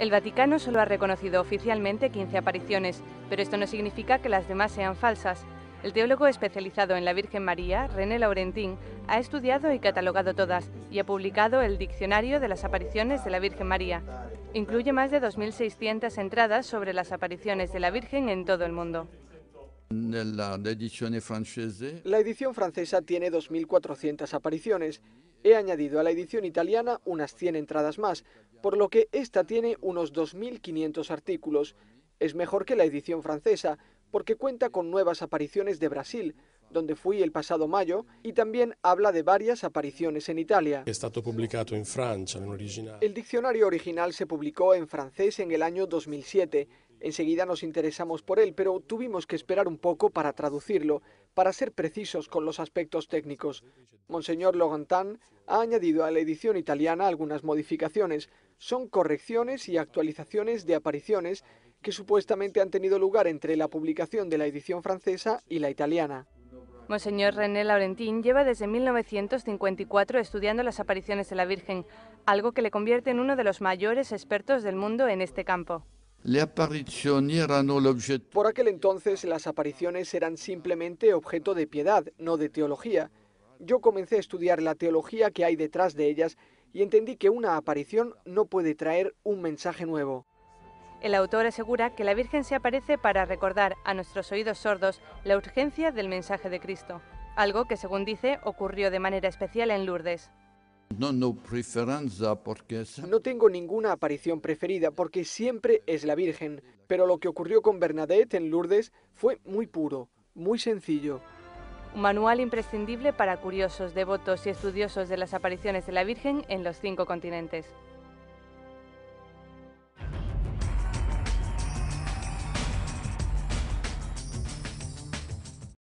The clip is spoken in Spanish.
El Vaticano solo ha reconocido oficialmente 15 apariciones, pero esto no significa que las demás sean falsas. El teólogo especializado en la Virgen María, René Laurentín, ha estudiado y catalogado todas y ha publicado el Diccionario de las Apariciones de la Virgen María. Incluye más de 2.600 entradas sobre las apariciones de la Virgen en todo el mundo. La edición francesa tiene 2.400 apariciones. He añadido a la edición italiana unas 100 entradas más, por lo que esta tiene unos 2.500 artículos. Es mejor que la edición francesa, porque cuenta con nuevas apariciones de Brasil, donde fui el pasado mayo, y también habla de varias apariciones en Italia. El diccionario original se publicó en francés en el año 2007. Enseguida nos interesamos por él, pero tuvimos que esperar un poco para traducirlo, para ser precisos con los aspectos técnicos. Monseñor Logantin ha añadido a la edición italiana algunas modificaciones. Son correcciones y actualizaciones de apariciones que supuestamente han tenido lugar entre la publicación de la edición francesa y la italiana. Monseñor René Laurentín lleva desde 1954 estudiando las apariciones de la Virgen, algo que le convierte en uno de los mayores expertos del mundo en este campo. Por aquel entonces las apariciones eran simplemente objeto de piedad, no de teología. Yo comencé a estudiar la teología que hay detrás de ellas y entendí que una aparición no puede traer un mensaje nuevo. El autor asegura que la Virgen se aparece para recordar a nuestros oídos sordos la urgencia del mensaje de Cristo, algo que según dice ocurrió de manera especial en Lourdes. No, tengo ninguna aparición preferida porque siempre es la Virgen, pero lo que ocurrió con Bernadette en Lourdes fue muy puro, muy sencillo. Un manual imprescindible para curiosos, devotos y estudiosos de las apariciones de la Virgen en los cinco continentes.